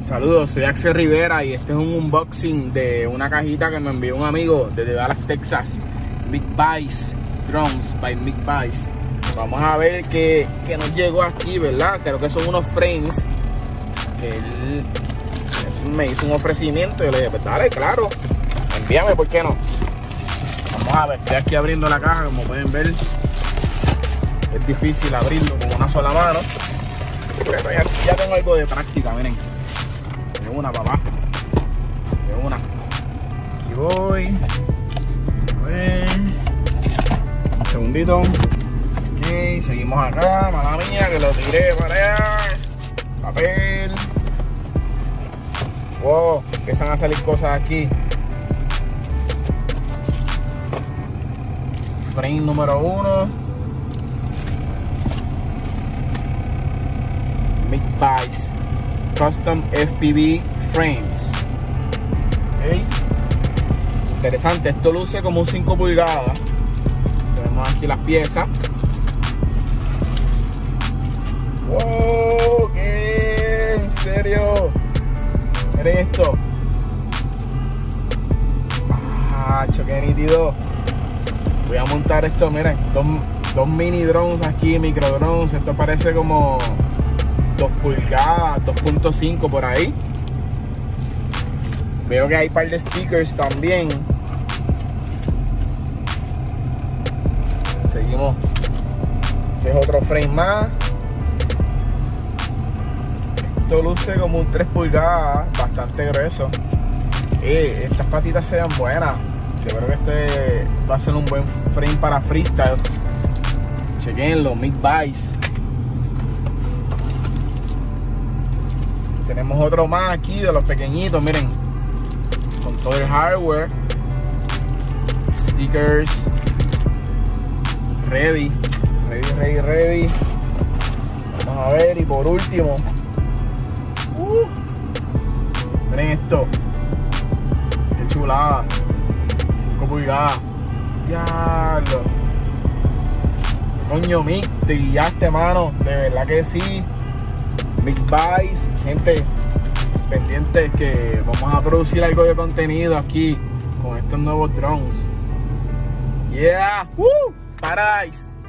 Saludos, soy Axel Rivera y este es un unboxing de una cajita que me envió un amigo desde Dallas, Texas. Big Vice Drones by Big Vice. Vamos a ver qué, qué nos llegó aquí, ¿verdad? Creo que son unos frames. Que él, él me hizo un ofrecimiento y le dije, pues dale, claro, envíame, ¿por qué no? Vamos a ver, estoy aquí abriendo la caja, como pueden ver. Es difícil abrirlo con una sola mano. Pero ya, ya tengo algo de práctica, miren. Una, papá. De una. Aquí voy. A ver. Un segundito. Ok, seguimos acá. Mala mía, que lo tiré para allá. Papel. Wow, empiezan a salir cosas aquí. Frame número uno. Big Vice Custom FPV Frames. Interesante, esto luce como un 5 pulgadas. Tenemos aquí las piezas. ¡Wow! ¿Qué? ¿En serio? Miren esto. ¡Macho, qué nítido! Voy a montar esto, miren, dos, mini drones aquí, micro drones. Esto parece como 2 pulgadas, 2.5 por ahí. Veo que hay un par de stickers también. Seguimos. Es otro frame más. Esto luce como un 3 pulgadas, bastante grueso. Eh, estas patitas sean buenas. Yo creo que este va a ser un buen frame para freestyle. Chequenlo, Mick Vice. Tenemos otro más aquí de los pequeñitos, miren. Con todo el hardware. Stickers. Ready. Ready, ready, ready. Vamos a ver. Y por último. Uh, miren esto. Qué chulada. 5 pulgadas. Diablo. Coño, Mick, te guiaste, mano. De verdad que sí. Big gente, pendientes que vamos a producir algo de contenido aquí con estos nuevos drones. Yeah, Woo! Paradise.